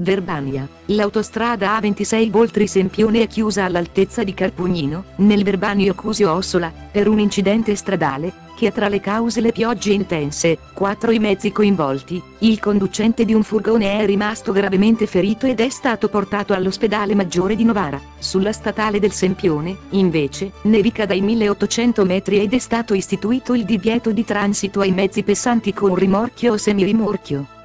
Verbania. L'autostrada A26 Voltri Sempione è chiusa all'altezza di Carpugnino, nel Verbanio Cusio Ossola, per un incidente stradale, che ha tra le cause le piogge intense, quattro i mezzi coinvolti, il conducente di un furgone è rimasto gravemente ferito ed è stato portato all'ospedale maggiore di Novara. Sulla statale del Sempione, invece, nevica dai 1800 metri ed è stato istituito il divieto di transito ai mezzi pesanti con rimorchio o semirimorchio.